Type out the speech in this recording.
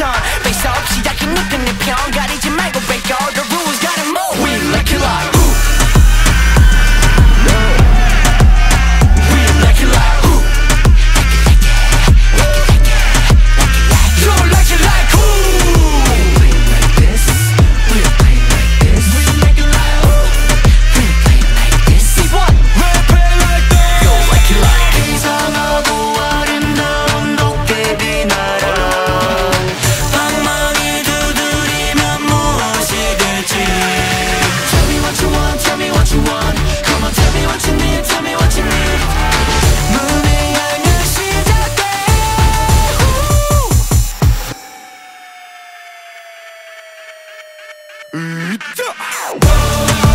전 face off 시작이 눈 끝내 편 가리지 마. Whoa.